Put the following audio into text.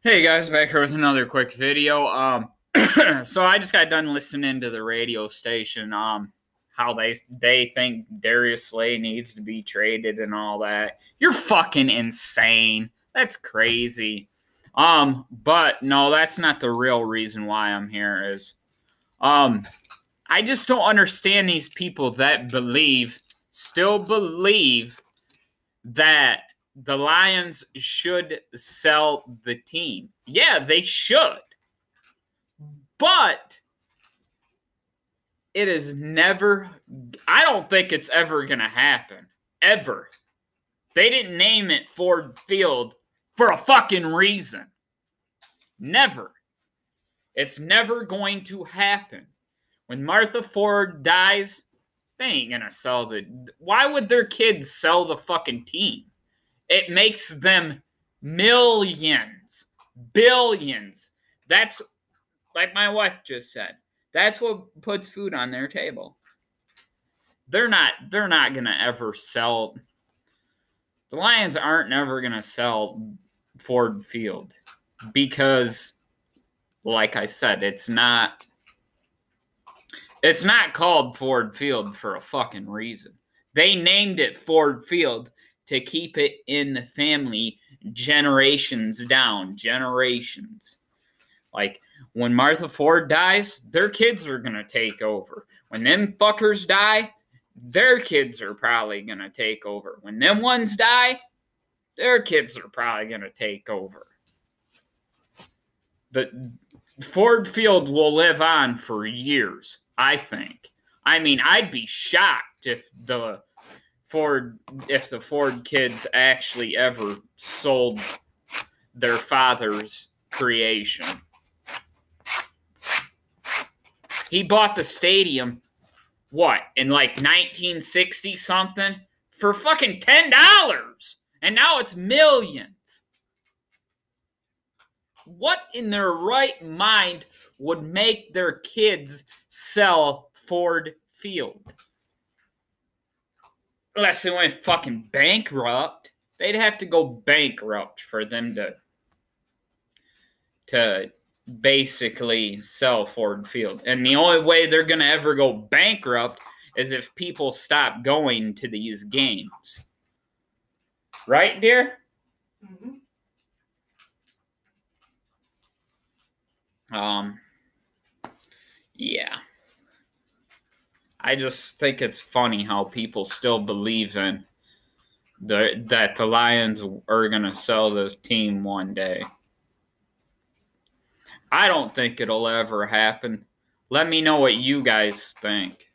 Hey guys, back here with another quick video. Um, so I just got done listening to the radio station. Um, how they they think Darius Slay needs to be traded and all that. You're fucking insane. That's crazy. Um, but no, that's not the real reason why I'm here. Is um, I just don't understand these people that believe, still believe that the Lions should sell the team. Yeah, they should. But it is never, I don't think it's ever going to happen. Ever. They didn't name it Ford Field for a fucking reason. Never. It's never going to happen. When Martha Ford dies, they ain't going to sell the. Why would their kids sell the fucking team? It makes them millions, billions. That's like my wife just said. That's what puts food on their table. They're not they're not going to ever sell The Lions aren't never going to sell Ford Field because like I said, it's not it's not called Ford Field for a fucking reason. They named it Ford Field to keep it in the family generations down, generations. Like when Martha Ford dies, their kids are going to take over. When them fuckers die, their kids are probably going to take over. When them ones die, their kids are probably going to take over. The Ford Field will live on for years, I think. I mean, I'd be shocked if the Ford if the Ford kids actually ever sold their father's creation. He bought the stadium what in like 1960 something for fucking $10 and now it's millions. What in their right mind would make their kids sell Ford Field? Unless they went fucking bankrupt. They'd have to go bankrupt for them to to basically sell Ford Field. And the only way they're going to ever go bankrupt is if people stop going to these games. Right, dear? Mm-hmm. Um yeah. I just think it's funny how people still believe in the that the Lions are going to sell this team one day. I don't think it'll ever happen. Let me know what you guys think.